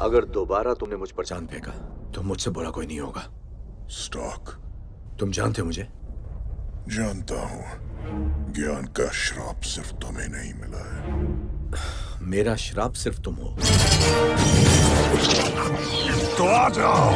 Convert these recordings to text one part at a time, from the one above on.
अगर दोबारा तुमने मुझ पर चाँद फेंका तो मुझसे बुरा कोई नहीं होगा। स्टॉक तुम जानते हो मुझे? जानता हूँ। ज्ञान का श्राप सिर्फ़ तुम्हें नहीं मिला है। मेरा श्राप सिर्फ़ तुम हो। तो आ जाओ।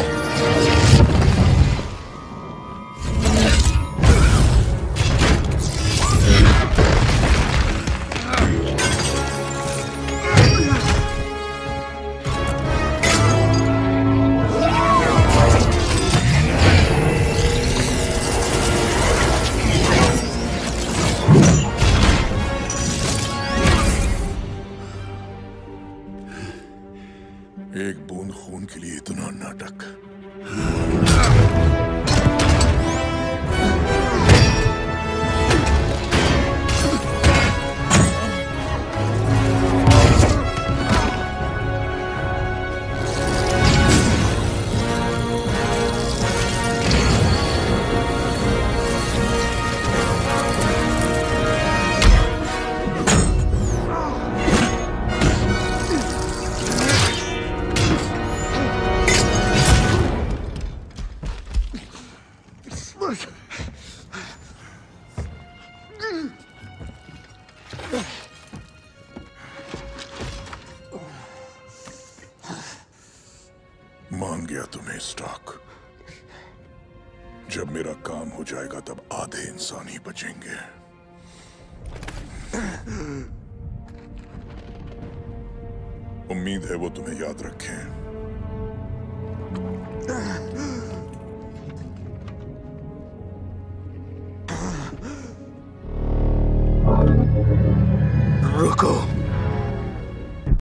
एक बूंद खून के लिए इतना नाटक। मान गया तुम्हें स्टॉक जब मेरा काम हो जाएगा, तब आधे इंसान ही बचेंगे। उम्मीद है वो तुम्हें याद रखें। Ruko.